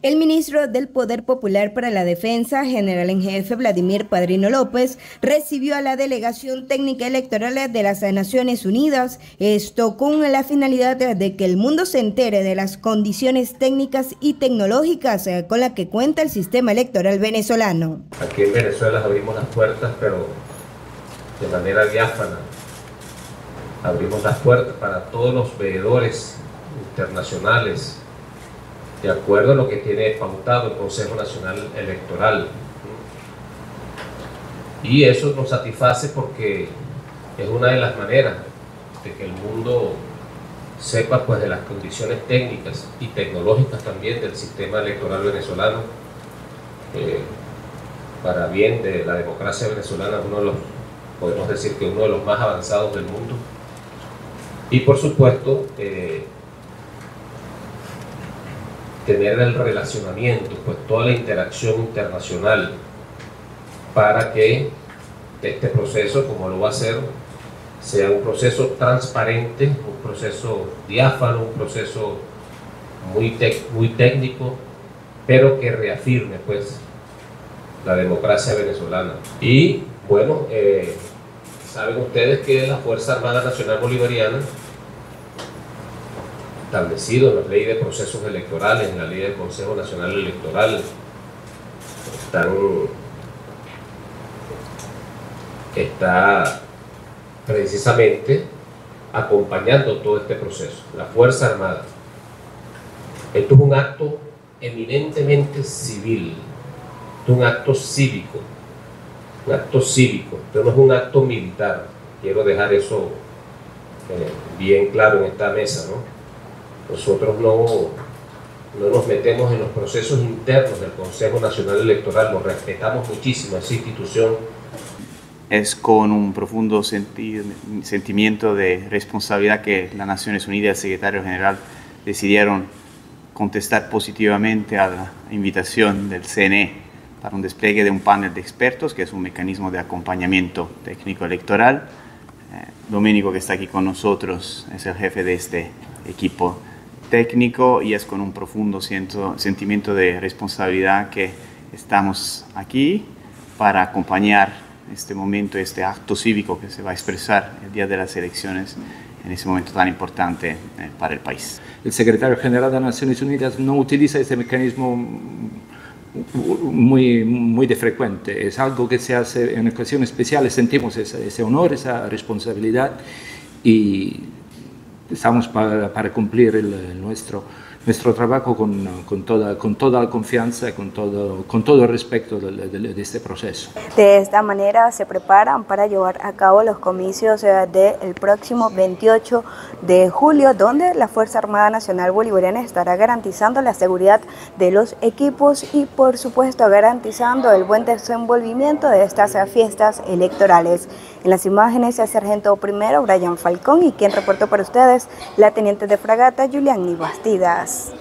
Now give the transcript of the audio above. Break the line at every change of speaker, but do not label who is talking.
El ministro del Poder Popular para la Defensa, general en jefe Vladimir Padrino López, recibió a la delegación técnica electoral de las Naciones Unidas, esto con la finalidad de que el mundo se entere de las condiciones técnicas y tecnológicas eh, con las que cuenta el sistema electoral venezolano.
Aquí en Venezuela abrimos las puertas, pero de manera diáfana. Abrimos las puertas para todos los veedores internacionales, de acuerdo a lo que tiene pautado el Consejo Nacional Electoral. Y eso nos satisface porque es una de las maneras de que el mundo sepa pues de las condiciones técnicas y tecnológicas también del sistema electoral venezolano eh, para bien de la democracia venezolana, uno de los, podemos decir que uno de los más avanzados del mundo. Y por supuesto, eh, tener el relacionamiento, pues toda la interacción internacional para que este proceso, como lo va a ser, sea un proceso transparente, un proceso diáfano, un proceso muy, muy técnico, pero que reafirme pues la democracia venezolana. Y bueno, eh, saben ustedes que la Fuerza Armada Nacional Bolivariana establecido en la ley de procesos electorales, en la ley del Consejo Nacional Electoral, están, está precisamente acompañando todo este proceso, la Fuerza Armada. Esto es un acto eminentemente civil, es un acto cívico, un acto cívico, esto no es un acto militar, quiero dejar eso eh, bien claro en esta mesa, ¿no? Nosotros no, no nos metemos en los procesos internos del Consejo Nacional Electoral, nos respetamos muchísimo esa institución.
Es con un profundo sentimiento de responsabilidad que las Naciones Unidas el secretario general decidieron contestar positivamente a la invitación del CNE para un despliegue de un panel de expertos, que es un mecanismo de acompañamiento técnico electoral. Eh, Domenico, que está aquí con nosotros, es el jefe de este equipo técnico y es con un profundo sentimiento de responsabilidad que estamos aquí para acompañar este momento, este acto cívico que se va a expresar el día de las elecciones en ese momento tan importante eh, para el país.
El secretario general de Naciones Unidas no utiliza este mecanismo muy, muy de frecuente, es algo que se hace en ocasiones especiales, sentimos ese, ese honor, esa responsabilidad y estamos para, cumplir el nuestro nuestro trabajo con, con, toda, con toda la confianza, con todo, con todo el respeto de, de, de, este proceso.
De esta manera se preparan para llevar a cabo los comicios eh, del próximo 28 de julio, donde la Fuerza Armada Nacional Bolivariana estará garantizando la seguridad de los equipos y, por supuesto, garantizando el buen desenvolvimiento de estas fiestas electorales. En las imágenes, el sargento primero, Brian Falcón, y quien reportó para ustedes, la teniente de fragata, Julián Bastidas.